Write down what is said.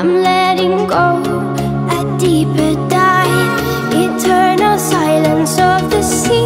I'm letting go. A deeper dive Eternal silence of the sea.